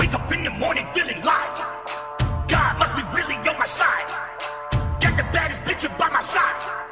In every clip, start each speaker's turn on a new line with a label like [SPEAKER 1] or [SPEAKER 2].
[SPEAKER 1] wake up in the morning feeling light. God must be really on my side. Got the baddest bitch by my side.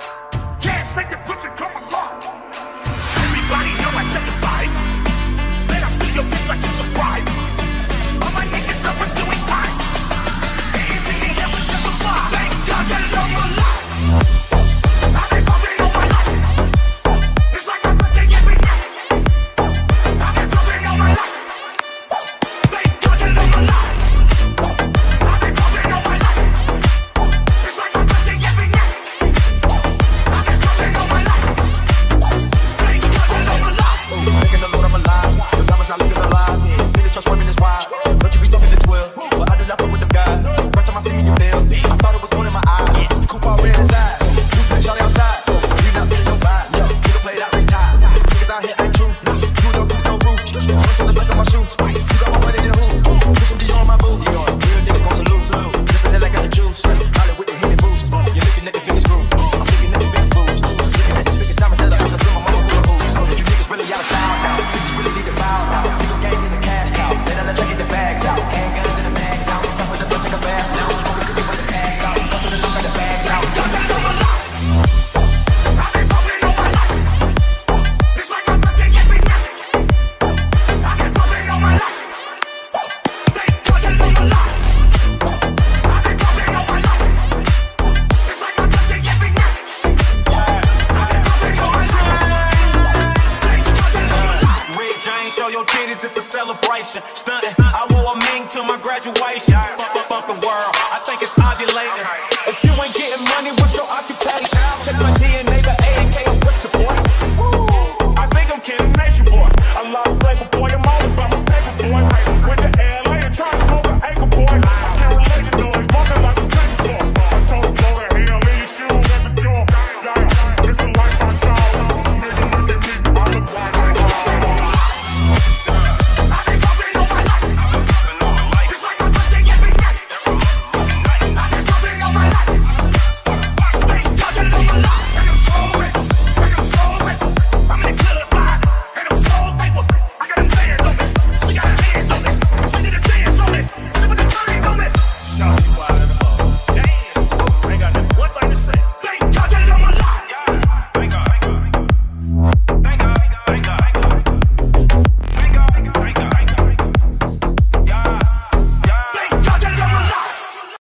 [SPEAKER 1] show your titties, it's a celebration. Stunting, I wore a mink to my graduation.